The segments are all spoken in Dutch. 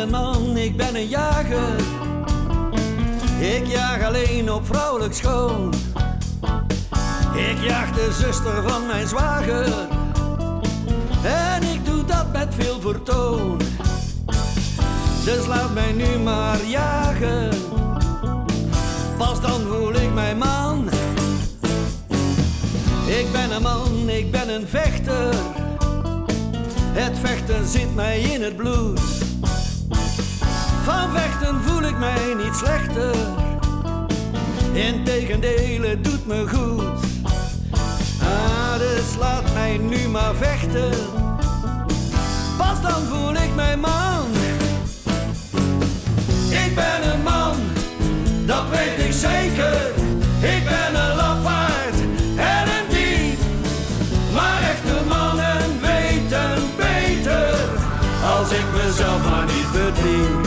een jager. Ik jaag alleen op vrouwelijk schoon. Ik jaag de zuster van mijn zwager. En ik doe dat met veel vertoon. Dus laat mij nu maar jagen. Pas dan voel ik mijn man. Ik ben een man, ik ben een vechter. Het vechten zit mij in het bloed. Niet slechter. Integendeel, het doet me goed. Ah, dus laat mij nu maar vechten. Pas dan voel ik mijn man. Ik ben een man, dat weet ik zeker. Ik ben een lafaard en een dief. Maar echte mannen weten beter. Als ik mezelf maar niet bedrieg.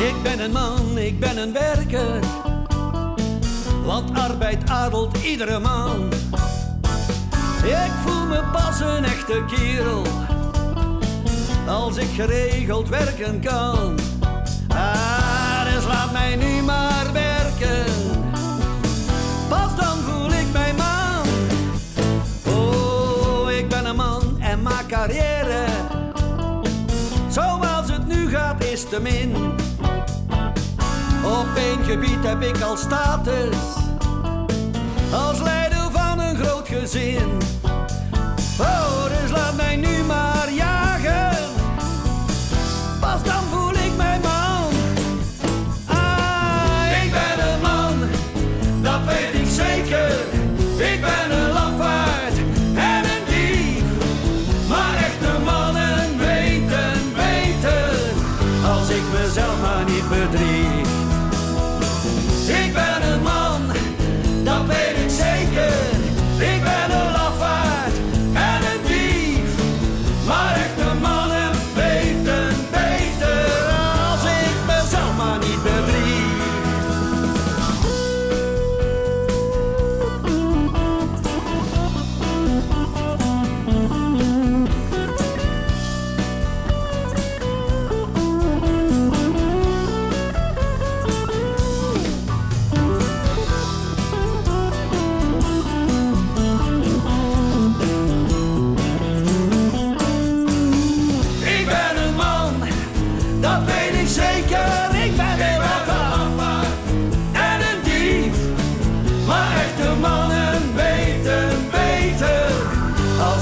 Ik ben een man, ik ben een werker. Want arbeid adelt iedere man. Ik voel me pas een echte kerel. Als ik geregeld werken kan. Ah, dus laat mij nu maar werken. Pas dan voel ik mijn man. Oh, ik ben een man en maak carrière. Zoals het nu gaat is te min. Op één gebied heb ik al status. Als leider ik mezelf maar niet bedrieg.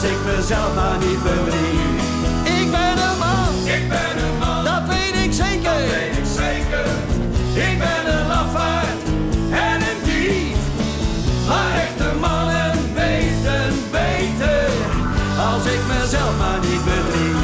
ik mezelf maar niet bedrieg. Ik ben een man, ik ben een man, dat weet ik zeker. Dat weet ik zeker. Ik ben een lafaard en een dief. Maar echte mannen weten beter, als ik mezelf maar niet bedrieg.